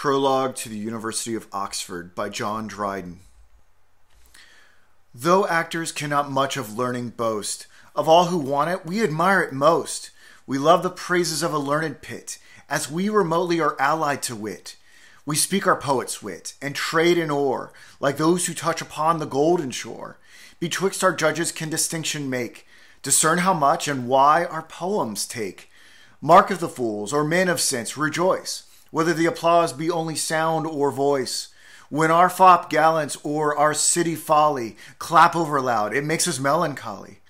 Prologue to the University of Oxford by John Dryden. Though actors cannot much of learning boast, of all who want it, we admire it most. We love the praises of a learned pit, as we remotely are allied to wit. We speak our poet's wit, and trade in ore, like those who touch upon the golden shore. Betwixt our judges can distinction make, discern how much and why our poems take. Mark of the fools, or men of sense, rejoice whether the applause be only sound or voice. When our fop gallants or our city folly clap over loud, it makes us melancholy.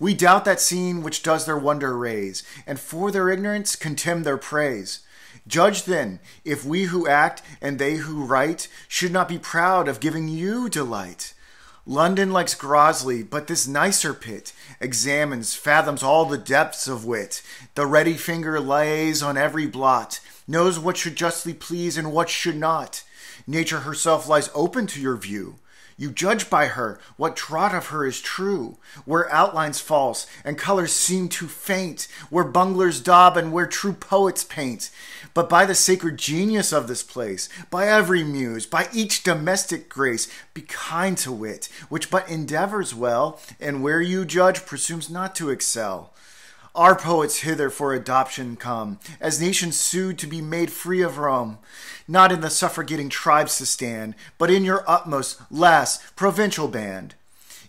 We doubt that scene which does their wonder raise, and for their ignorance contemn their praise. Judge then, if we who act and they who write should not be proud of giving you delight. London likes grossly, but this nicer pit examines, fathoms all the depths of wit. The ready finger lays on every blot, knows what should justly please and what should not. Nature herself lies open to your view. You judge by her what trot of her is true, where outlines false and colors seem too faint, where bunglers daub and where true poets paint. But by the sacred genius of this place, by every muse, by each domestic grace, be kind to wit, which but endeavors well, and where you judge presumes not to excel. Our poets hither for adoption come, as nations sued to be made free of Rome, not in the suffragetting tribes to stand, but in your utmost, last, provincial band.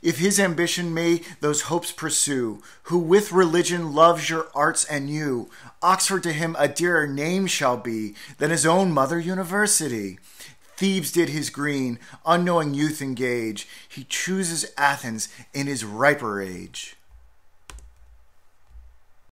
If his ambition may those hopes pursue, who with religion loves your arts and you, Oxford to him a dearer name shall be than his own mother university. Thebes did his green, unknowing youth engage. He chooses Athens in his riper age.